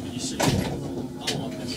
的仪式，然后我们给